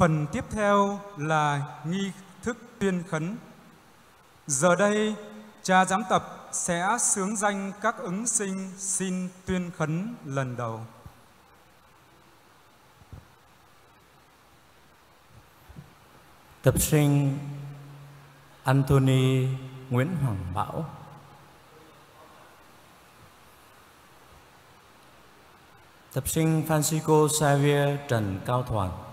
Phần tiếp theo là nghi thức tuyên khấn. Giờ đây, cha giám tập sẽ sướng danh các ứng sinh xin tuyên khấn lần đầu. Tập sinh Anthony Nguyễn Hoàng Bảo Tập sinh Francisco Xavier Trần Cao Thoàn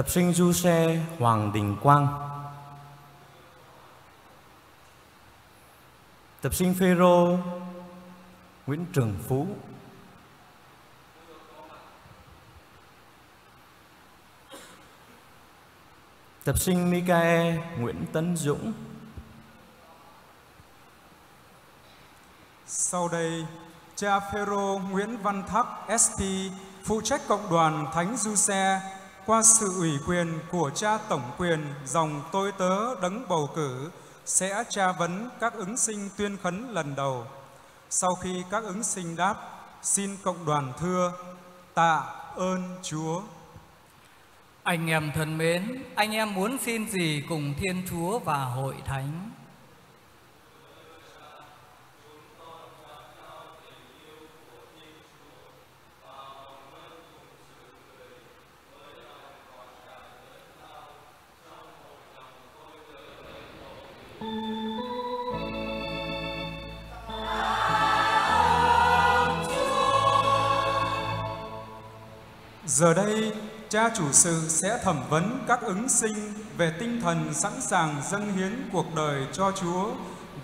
Tập sinh du xe Hoàng Đình Quang. Tập sinh Phêrô Nguyễn Trường Phú. Tập sinh Mikae Nguyễn Tấn Dũng. Sau đây, cha Phêrô Nguyễn Văn Thắc ST phụ trách cộng đoàn Thánh Du Xe qua sự ủy quyền của cha tổng quyền dòng tôi tớ đấng bầu cử sẽ tra vấn các ứng sinh tuyên khấn lần đầu. Sau khi các ứng sinh đáp, xin cộng đoàn thưa tạ ơn Chúa. Anh em thân mến, anh em muốn xin gì cùng Thiên Chúa và Hội Thánh? Giờ đây, cha chủ sự sẽ thẩm vấn các ứng sinh về tinh thần sẵn sàng dâng hiến cuộc đời cho Chúa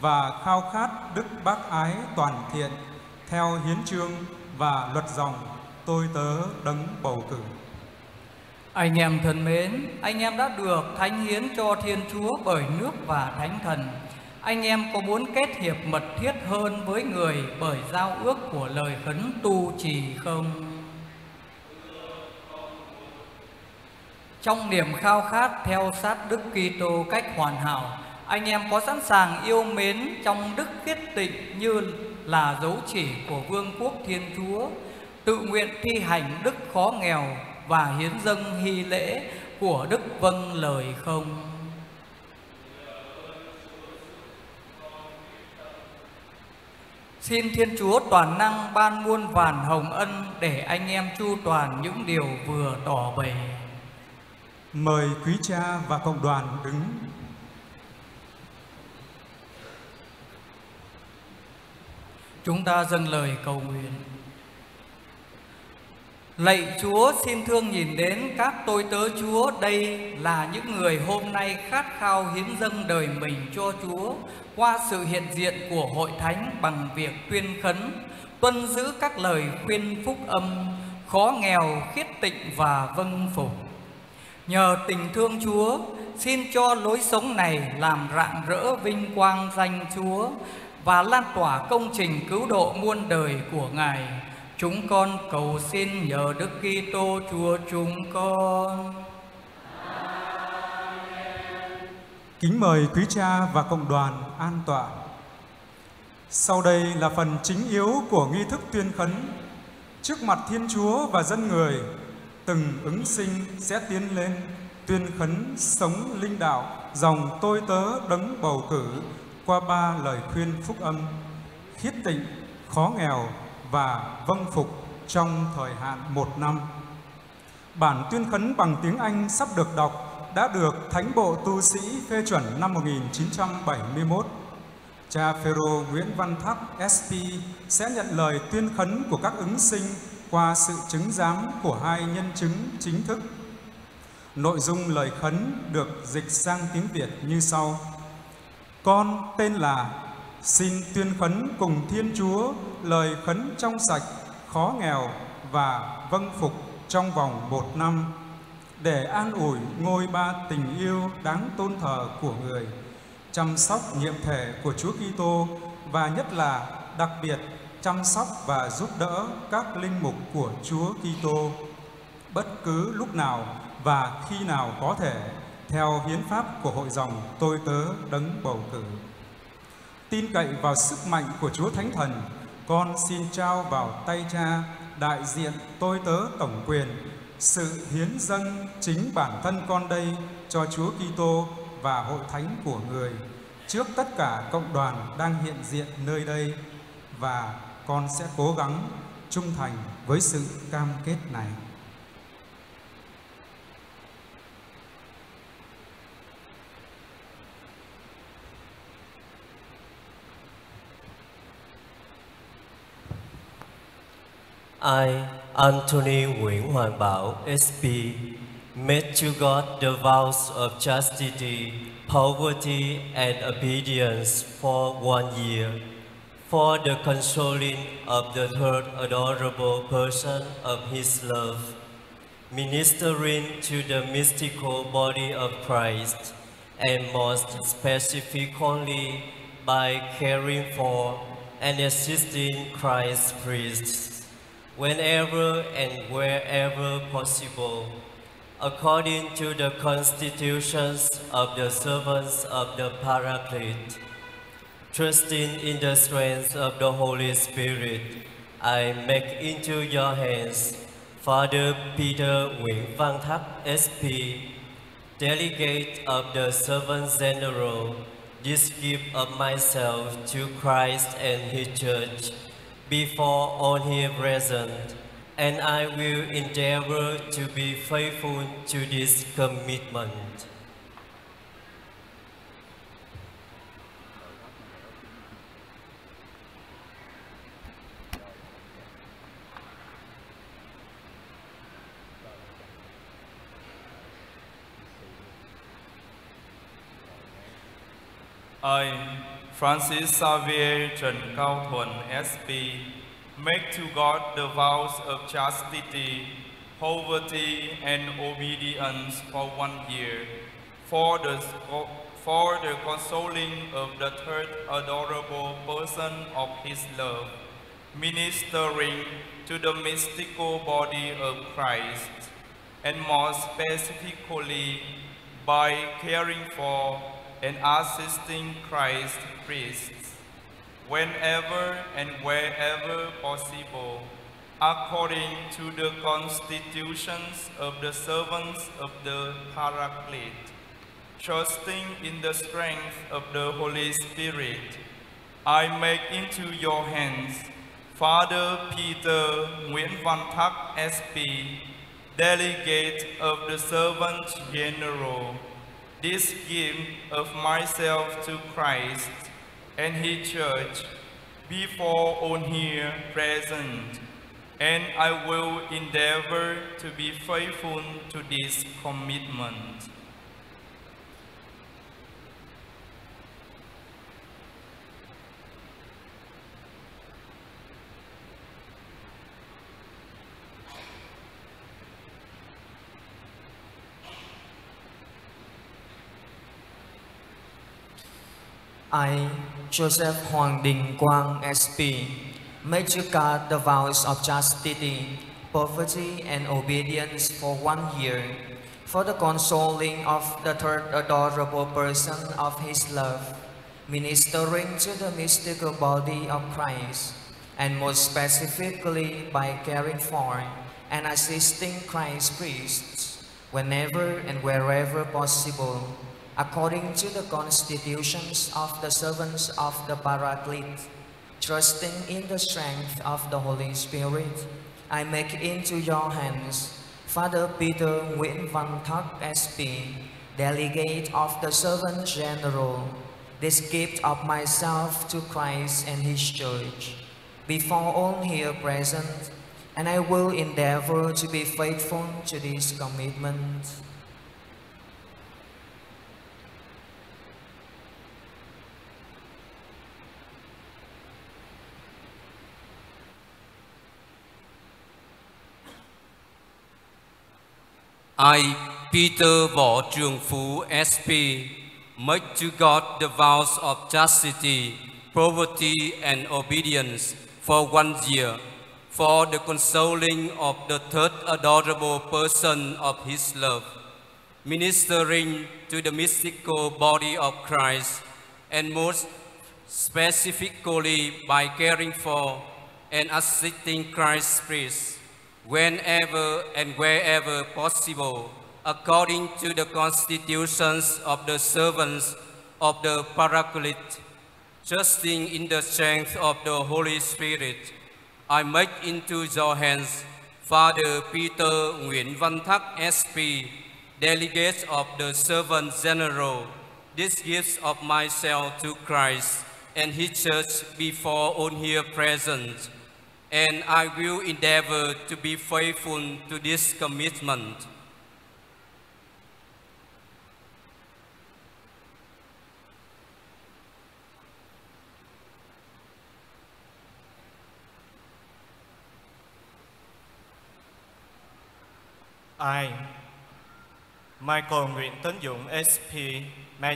và khao khát đức bác ái toàn thiện theo hiến chương và luật dòng tôi tớ đấng bầu cử. Anh em thân mến, anh em đã được thánh hiến cho Thiên Chúa bởi nước và thánh thần. Anh em có muốn kết hiệp mật thiết hơn với người bởi giao ước của lời khấn tu trì không? Trong niềm khao khát theo sát Đức Kitô cách hoàn hảo, anh em có sẵn sàng yêu mến trong đức khiết tịnh như là dấu chỉ của Vương quốc Thiên Chúa, tự nguyện thi hành đức khó nghèo và hiến dâng hy lễ của Đức vâng lời không? Xin Thiên Chúa toàn năng ban muôn vàn hồng ân để anh em chu toàn những điều vừa tỏ bày. Mời quý cha và cộng đoàn đứng. Chúng ta dâng lời cầu nguyện. Lạy Chúa xin thương nhìn đến các tôi tớ Chúa Đây là những người hôm nay khát khao hiến dâng đời mình cho Chúa Qua sự hiện diện của hội thánh bằng việc tuyên khấn Tuân giữ các lời khuyên phúc âm Khó nghèo, khiết tịnh và vâng phục Nhờ tình thương Chúa, xin cho lối sống này làm rạng rỡ vinh quang danh Chúa và lan tỏa công trình cứu độ muôn đời của Ngài. Chúng con cầu xin nhờ Đức Kitô Chúa chúng con. Kính mời quý cha và cộng đoàn an tọa. Sau đây là phần chính yếu của nghi thức tuyên khấn. Trước mặt Thiên Chúa và dân người, từng ứng sinh sẽ tiến lên, tuyên khấn sống linh đạo, dòng tôi tớ đấng bầu cử qua ba lời khuyên phúc âm, khiết tịnh, khó nghèo và vâng phục trong thời hạn một năm bản tuyên khấn bằng tiếng Anh sắp được đọc đã được Thánh Bộ Tu sĩ phê chuẩn năm 1971. Cha Phêrô Nguyễn Văn Thắp SP sẽ nhận lời tuyên khấn của các ứng sinh qua sự chứng giám của hai nhân chứng chính thức. Nội dung lời khấn được dịch sang tiếng Việt như sau. Con tên là xin tuyên khấn cùng Thiên Chúa lời khấn trong sạch, khó nghèo và vâng phục trong vòng một năm để an ủi ngôi ba tình yêu đáng tôn thờ của người, chăm sóc nhiệm thể của Chúa Kitô và nhất là đặc biệt chăm sóc và giúp đỡ các linh mục của Chúa Kitô bất cứ lúc nào và khi nào có thể theo hiến pháp của hội dòng tôi tớ đấng bầu cử. Tin cậy vào sức mạnh của Chúa Thánh Thần, con xin trao vào tay cha đại diện tôi tớ tổng quyền sự hiến dâng chính bản thân con đây cho Chúa Kitô và hội thánh của người trước tất cả cộng đoàn đang hiện diện nơi đây và con sẽ cố gắng trung thành với sự cam kết này. I, Anthony Nguyễn Hoàng Bảo, SP, made to God the vows of chastity, poverty, and obedience for one year, for the consoling of the third adorable person of His love, ministering to the mystical body of Christ, and most specifically by caring for and assisting Christ's priests whenever and wherever possible, according to the constitutions of the servants of the Paraclete. Trusting in the strength of the Holy Spirit, I make into your hands Father Peter Nguyễn Văn SP, delegate of the Servant General, this gift of myself to Christ and His Church, before all here present, and I will endeavor to be faithful to this commitment. I, Francis Xavier Trần Cao Thuần, SP, make to God the vows of chastity, poverty, and obedience for one year, for the, for the consoling of the third adorable person of His love, ministering to the mystical body of Christ, and more specifically by caring for and assisting Christ priests whenever and wherever possible, according to the constitutions of the servants of the Paraclete, trusting in the strength of the Holy Spirit, I make into your hands Father Peter Nguyễn Văn Thắc, SP, delegate of the Servant General, this gift of myself to Christ and His church before all here present, and I will endeavor to be faithful to this commitment. I, Joseph Hoàng Đình Quang, SP, make to God the vows of chastity, poverty, and obedience for one year, for the consoling of the third adorable person of His love, ministering to the mystical body of Christ, and most specifically by caring for and assisting Christ's priests, whenever and wherever possible, according to the constitutions of the servants of the Paraclete, trusting in the strength of the Holy Spirit, I make into your hands Father Peter Nguyễn Văn Thắc, SP, delegate of the Servant General, this gift of myself to Christ and His Church, before all here present, and I will endeavor to be faithful to this commitment. I, Peter Võ Trường Phú, SP, make to God the vows of chastity, poverty, and obedience for one year, for the consoling of the third adorable person of His love, ministering to the mystical body of Christ, and most specifically by caring for and assisting Christ's priest whenever and wherever possible, according to the constitutions of the servants of the Paraclete, trusting in the strength of the Holy Spirit, I make into your hands Father Peter Nguyễn Văn Thắc, SP, delegate of the Servant General, this gift of myself to Christ and His church before all here present, and I will endeavor to be faithful to this commitment. I, Michael Nguyễn Tấn Dũng, SP,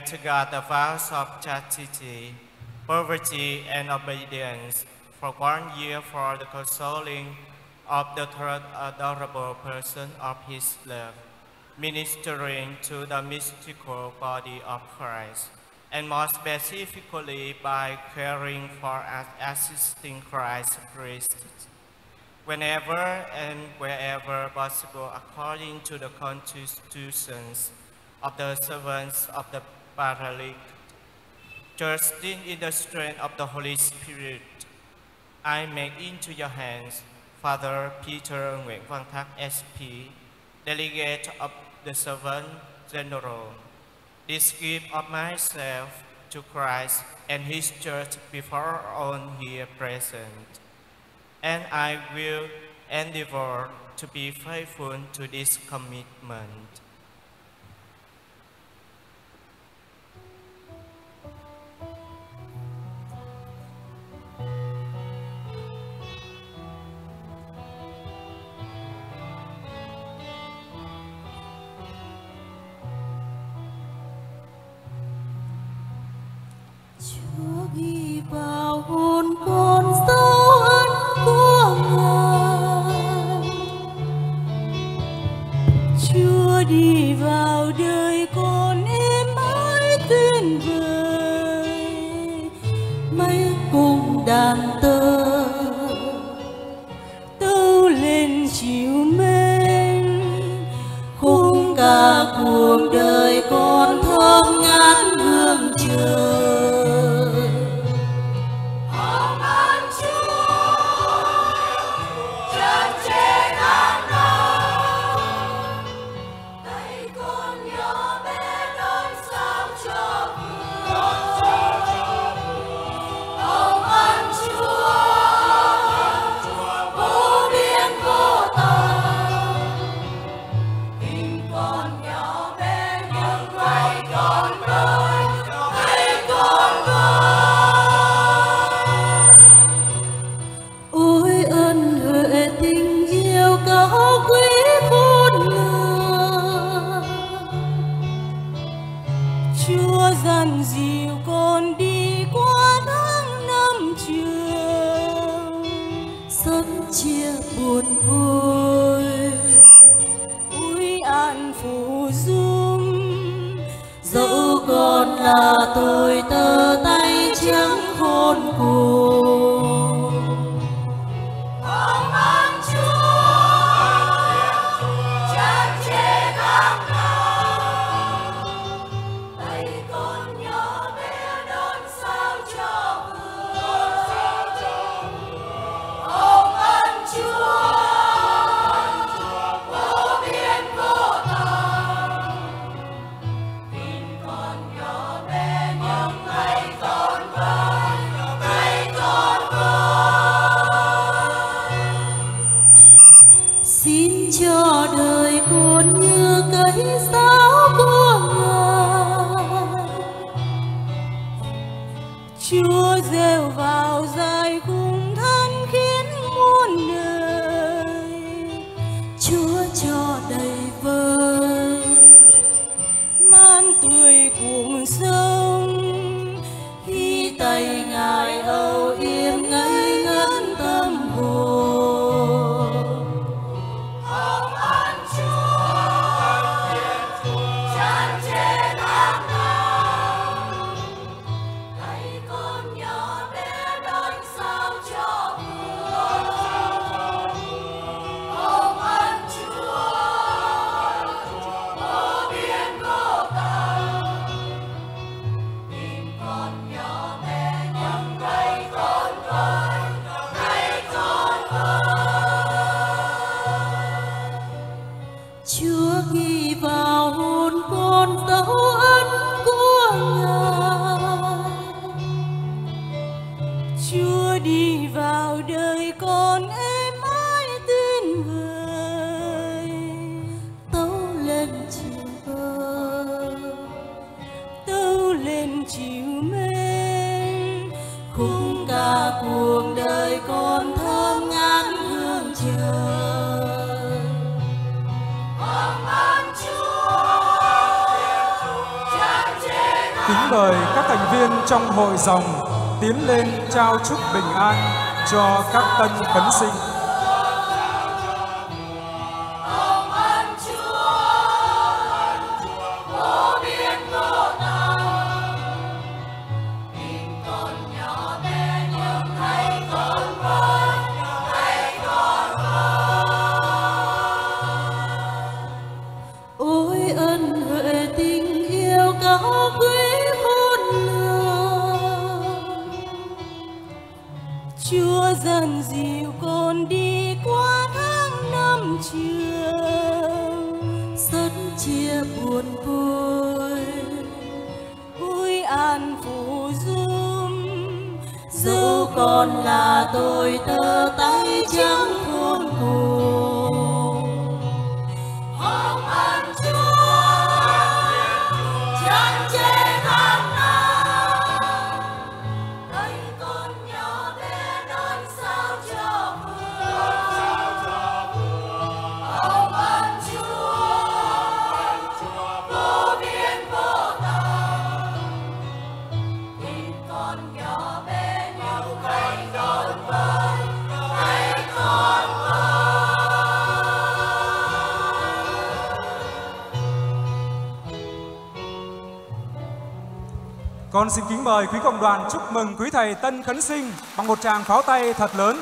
to God the vows of chastity, poverty, and obedience for one year for the consoling of the third adorable person of His love, ministering to the mystical body of Christ, and more specifically by caring for and assisting Christ's priests whenever and wherever possible according to the constitutions of the servants of the Paraclete, trusting in the strength of the Holy Spirit, I make into your hands Father Peter Nguyễn Văn Thác, SP, delegate of the Servant General, this gift of myself to Christ and His church before all here present and I will endeavor to be faithful to this commitment. Đi vào đời con em mãi tuyệt vời. Mấy cùng đàn tơ tâu lên chiều mến khung cả cuộc đời con thơm Chúa dặn dìu con đi qua tháng năm trường, sớm chia buồn vui úi an phù dung. Dẫu con là tôi tơ tay trắng khôn cùng chịu mến khung ca cuộc đời con thơm ngát hương trời Kính mời các thành viên trong hội dòng tiến lên trao chúc bình an cho các tân khấn sinh. Tay trắng khôn cùng Con xin kính mời quý cộng đoàn chúc mừng quý thầy tân khấn sinh bằng một tràng pháo tay thật lớn.